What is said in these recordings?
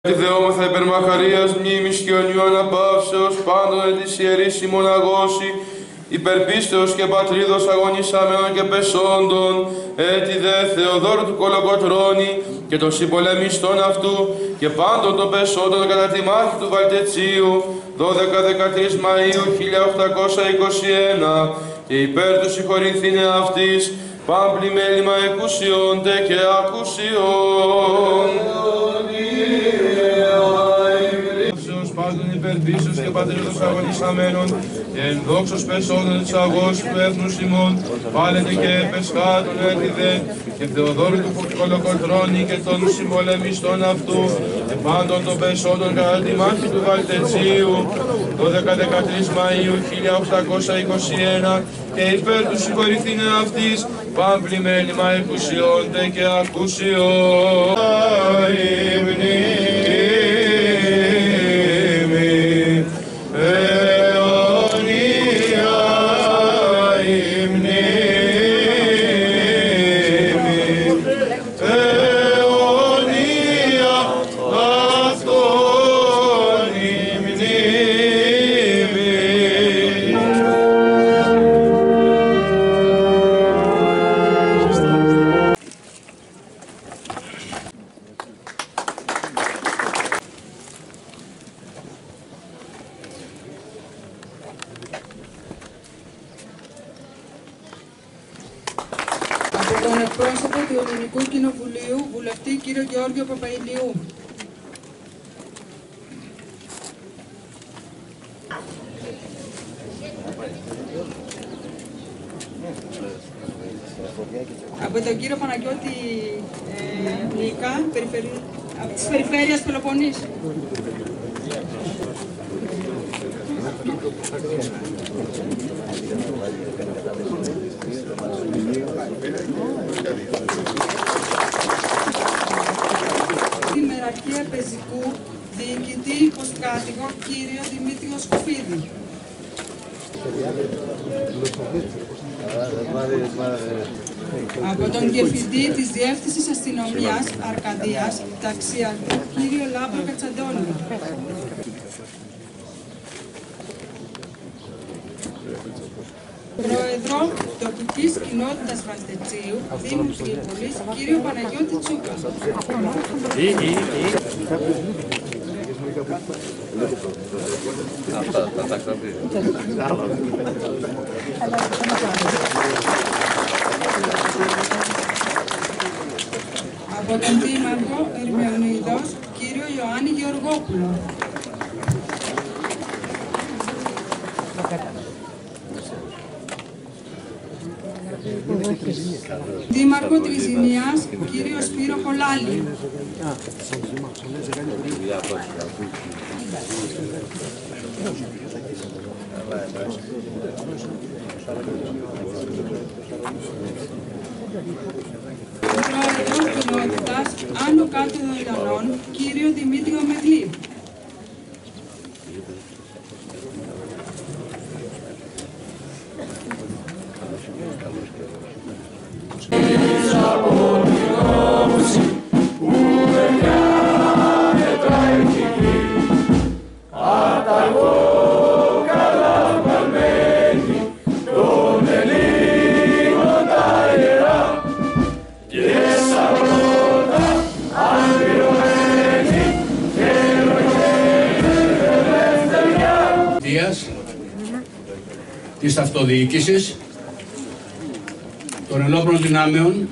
Τη δεόμαθα υπερμαχαρίας μνήμης και ονιού αναπαύσεως πάντων εν της ιερής ημών αγώση, υπερπίστεως και πατρίδος αγωνισάμενων και πεσόντων, έτι δε Θεοδόρου του Κολοκοτρώνη και των συμπολεμιστών αυτού και πάντων των πεσόντων κατά τη μάχη του Βαλτετσίου, 12-13 Μαΐου 1821, και υπέρ του συγχωρηθήνε αυτής, πάμπλη μέλημα εκουσιόντε και ακουσιών. Πατρίδος αγωνισαμένων, και εν δόξος πεσόντων της αγώς του έθνους ημών, πάλετε και επεσχάτων έτηδε, και Θεοδόρου του Κολοκοτρώνη και των συμπολεμιστών αυτού, και πάντων των πεσόντων κατά τη μάχη του Βαλτετσίου, 12-13 Μαΐου 1821, και υπέρ του συγχωρηθήνε αυτής, πάμπλη μέλημα εκουσιόντε και ακουσιών. Από τον εκπρόσωπο του Ελληνικού Κοινοβουλίου, βουλευτή κύριο Γεώργιο Παπαϊλιού. Από τον κύριο Παναγιώτη ε, Νίκα, περιφερει... από της Περιφέρειας Πελοποννήσου. Τον διοικητή υποστράτηγο κύριο Δημήτριο Σκοφίδη. Από τον Διευθυντή της Διεύθυνσης Αστυνομίας Αρκαδίας, ταξίαρχο κύριο Λάμπρο Κατσαντώνη. Πρόεδρο τοπικής κοινότητας Βαλτετσίου, Δήμου Τρίπολης, κύριο Παναγιώτη Τσούκα. Από τον Δήμαρχο Ερμιονίδος, κύριο Ιωάννη Γεωργόπουλο. Δήμαρχο Τριζηνίας, κύριος Σπύρο Κολάλη. Πρόεδρο της αυτοδιοίκησης, των ενόπλων δυνάμεων,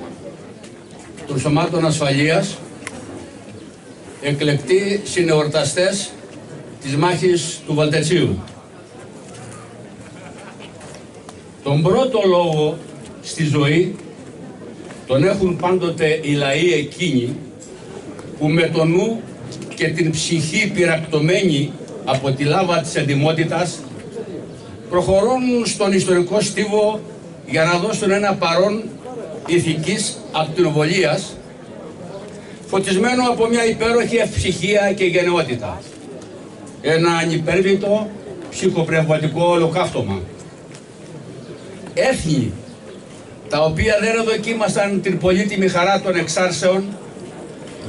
των σωμάτων ασφαλείας, εκλεκτοί συνεορταστές της μάχης του Βαλτετσίου. Τον πρώτο λόγο στη ζωή τον έχουν πάντοτε οι λαοί εκείνοι που με το νου και την ψυχή πυρακτωμένη από τη λάβα της εντιμότητας προχωρούν στον ιστορικό στίβο για να δώσουν ένα παρόν ηθικής ακτινοβολίας φωτισμένο από μια υπέροχη ευψυχία και γενναιότητα. Ένα ανυπέρβλητο ψυχοπνευματικό ολοκαύτωμα. Έθνη τα οποία δεν εδοκίμασαν την πολύτιμη χαρά των εξάρσεων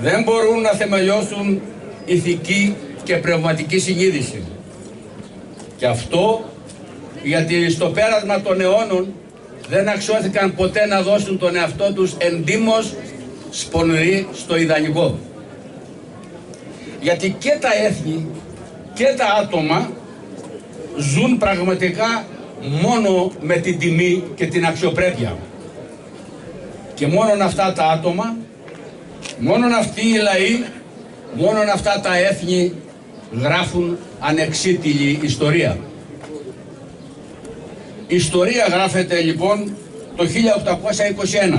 δεν μπορούν να θεμελιώσουν ηθική και πνευματική συνείδηση. Και αυτό γιατί στο πέρασμα των αιώνων δεν αξιώθηκαν ποτέ να δώσουν τον εαυτό τους εντύμως σπονηρή στο ιδανικό. Γιατί και τα έθνη και τα άτομα ζουν πραγματικά μόνο με την τιμή και την αξιοπρέπεια. Και μόνο αυτά τα άτομα, μόνο αυτοί οι λαοί, μόνο αυτά τα έθνη γράφουν ανεξίτηλη ιστορία. Η ιστορία γράφεται λοιπόν το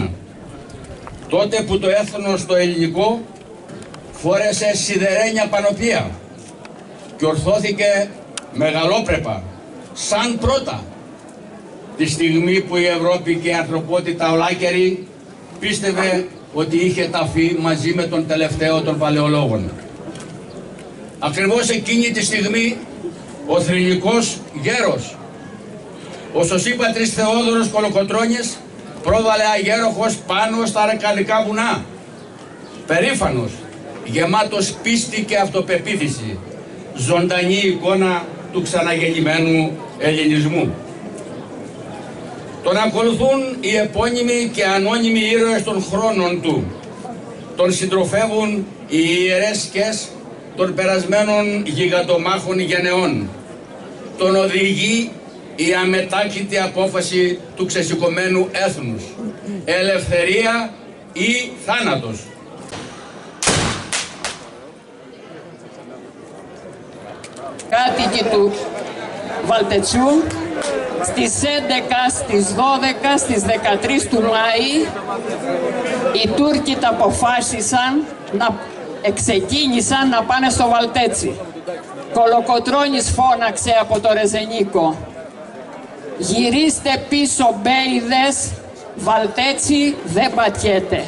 1821, τότε που το έθνος το ελληνικό φόρεσε σιδερένια πανοπλία και ορθώθηκε μεγαλόπρεπα, σαν πρώτα, τη στιγμή που η Ευρώπη και η ανθρωπότητα ολάκερη πίστευε ότι είχε ταφεί μαζί με τον τελευταίο των παλαιολόγων. Ακριβώς εκείνη τη στιγμή ο θρηλυκός γέρος, ο Σωσήπατρης Θεόδωρος Κολοκοτρώνης πρόβαλε αγέροχος πάνω στα αρκαδικά βουνά. Περήφανος, γεμάτος πίστη και αυτοπεποίθηση, ζωντανή εικόνα του ξαναγεννημένου ελληνισμού. Τον ακολουθούν οι επώνυμοι και ανώνυμοι ήρωες των χρόνων του. Τον συντροφεύουν οι ιερές σκες των περασμένων γιγαντομάχων γενεών. Τον οδηγεί η αμετάκητη απόφαση του ξεσηκωμένου έθνους. Ελευθερία ή θάνατος. κάτοικοι του Βαλτετσιού στις 11, στις 12, στις 13 του Μάη οι Τούρκοι τα αποφάσισαν να εξεκίνησαν να πάνε στο Βαλτέτσι. Κολοκοτρώνης φώναξε από το Ρεζενίκο. Γυρίστε πίσω μπέιδες, Βαλτέτσι δεν πατιέται.